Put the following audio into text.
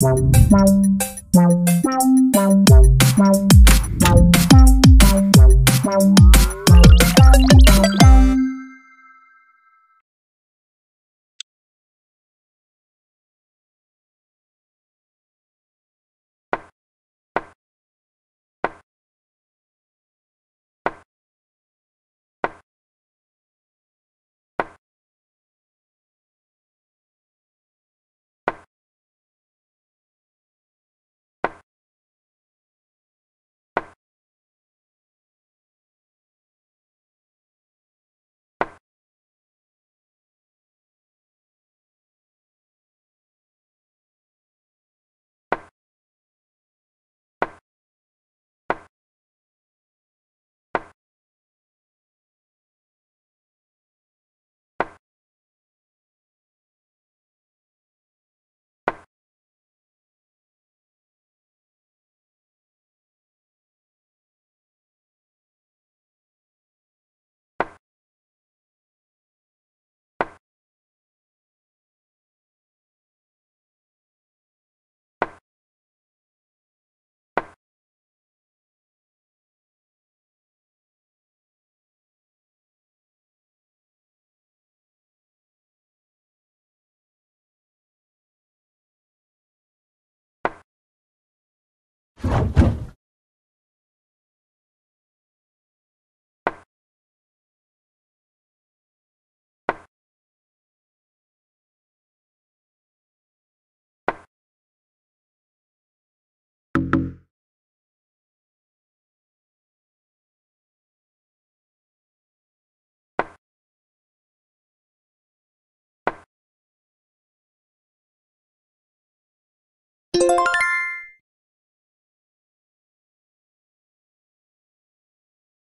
Wow. You